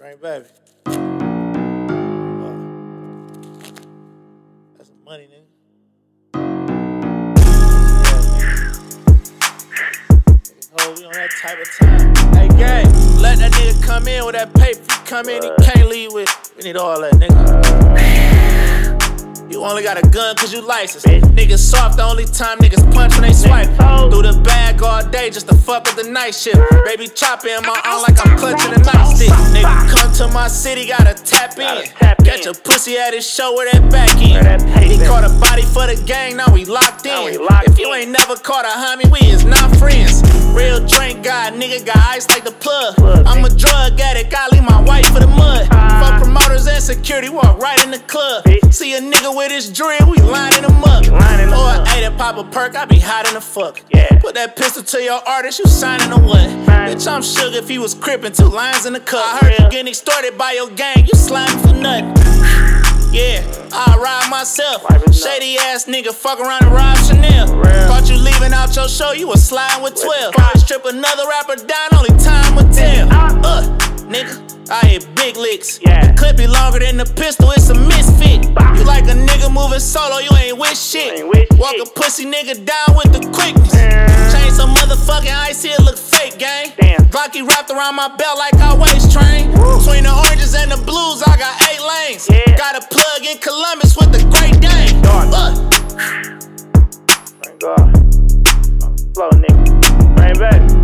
Drink, baby. That's some money, nigga. We on that type of time. Hey, gang, let that nigga come in with that paper. Come in, he can't leave with. We need all that, nigga. You only got a gun cause you licensed. Niggas soft the only time niggas punch when they swipe. Day just to fuck with the night shift. Baby chop in my arm like I'm clutching a nightstick. Nigga come to my city, gotta tap in. Get your pussy at his show with that back in. He caught a body for the gang, now we locked in. If you ain't never caught a homie, we is not friends. Real drink guy, nigga got ice like the plug. I'm a drug addict, I leave my wife for the mud. Fuck promoters and security, walk right in the club. See a nigga with his drill, we lining him up. I pop a perc, I be hot in the fuck. Yeah. Put that pistol to your artist, you signing or what? Bitch, I'm Suge if he was crippin', two lines in the cup. I heard you getting extorted by your gang, you slime for nothing. Yeah, I ride myself. Shady ass nigga, fuck around and rob Chanel. Thought you leaving out your show, you was sliding with 12. Probably strip another rapper down, only time will tell. Uh, nigga. I hit big licks. Yeah. The clip be longer than the pistol, it's a misfit. Moving solo, you ain't with shit. Walk a pussy nigga down with the quickness. Change some motherfucking ice here, look fake, gang. Damn. Glocky wrapped around my belt like I waist train. Between the oranges and the blues, I got eight lanes. Got a plug in Columbus with the Great Dane. Uh, Thank God. Flow, nigga. Bring back.